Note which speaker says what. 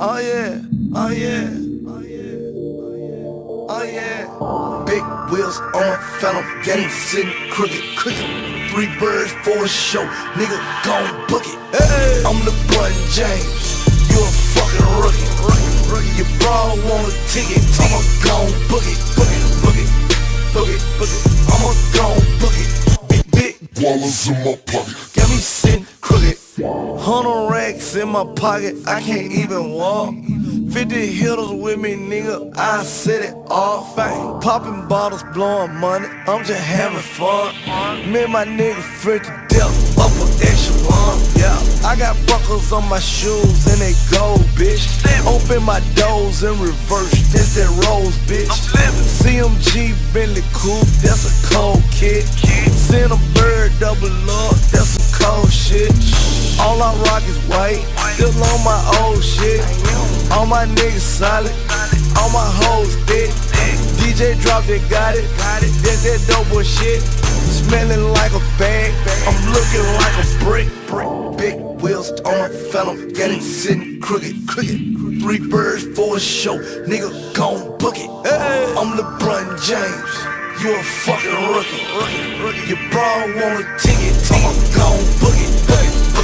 Speaker 1: Oh yeah, oh yeah, oh yeah, oh yeah. Big wheels on a phantom, getting sitting crooked, crooked. Three birds for a show, nigga gon' book it. Hey. I'm LeBron James, you a fucking rookie. rookie. Your bra want a ticket, I'ma gon' book it, book it, book it, book it, book it. I'ma gon' book it. Big, big
Speaker 2: Dollars in my pocket.
Speaker 1: 100 racks in my pocket, I can't even walk. 50 hitters with me, nigga, I set it off. Popping bottles, blowing money, I'm just having fun. Me and my nigga afraid to death, up an extra. Yeah, I got buckles on my shoes and they gold, bitch. Open my doors in reverse, this that rose, bitch. CMG Bentley coupe, that's a cold kid. Send a bird rock is white, still on my old shit. All my niggas solid, all my hoes thick. DJ dropped they got it, that's that dope boy shit. Smelling like a bag, I'm looking like a brick. brick. Big wheels on a phantom, got it sitting crooked, crooked. Three birds for a show, nigga gon' book it. I'm LeBron James. You a fucking rookie. rookie, rookie. Your bra want a ticket, I'ma gon' it, it, it, book it, book it.